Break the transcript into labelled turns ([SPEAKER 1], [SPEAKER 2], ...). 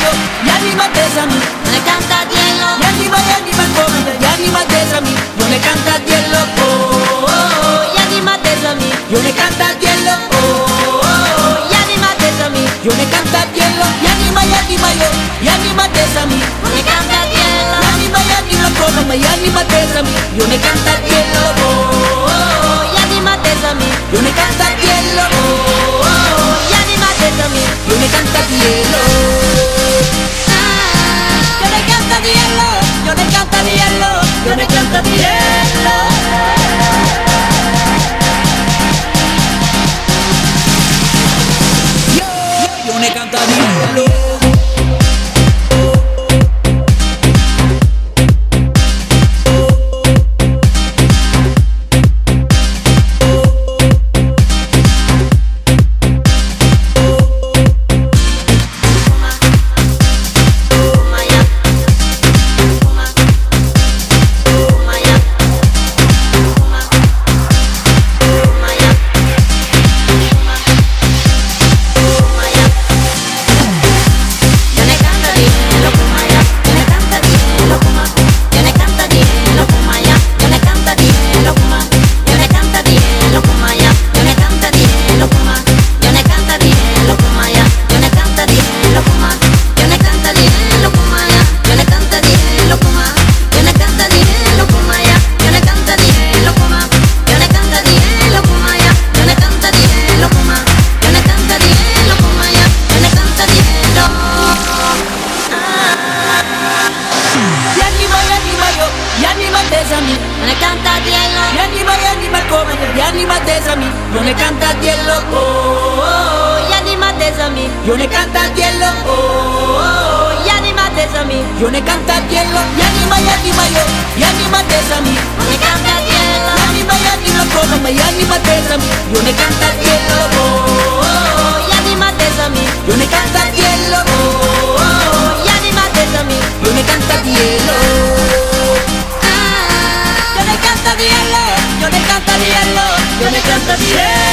[SPEAKER 1] yo, y anímate a mí.
[SPEAKER 2] Yo le canto a Dielo.
[SPEAKER 1] Y anima, y anima el come, y anímate a mí. Yo le canta a Dios loco, oh, oh, oh,
[SPEAKER 2] Y anímate a
[SPEAKER 1] yo le canta a Dios loco, oh.
[SPEAKER 2] Y anímate a mí.
[SPEAKER 1] yo le canta a Dios y anima, y anima yo, y anímate a mí.
[SPEAKER 2] Yo le canto a Dielo.
[SPEAKER 1] Y anima, y anima el come, y anímate a mí. Yo le canta a Dios loco, yo. Yo, yo le canta a le
[SPEAKER 2] canto a Dielo.
[SPEAKER 1] Y anima, y anima come, y anímate a mí. Yo le canta a Dios loco, oh, oh, oh.
[SPEAKER 2] Y anímate a mí.
[SPEAKER 1] yo le canta a Dios loco, oh, oh, oh.
[SPEAKER 2] Y anímate a mí.
[SPEAKER 1] yo le canta a Dios y anima, y anima yo, y anímate a mí.
[SPEAKER 2] Yo le canto a Dielo.
[SPEAKER 1] Y anima, y anima come, y anímate a mí. Yo le canta a yeah.